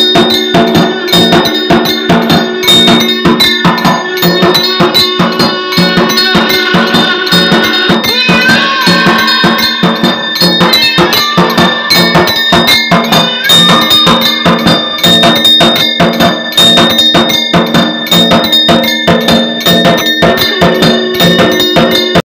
you.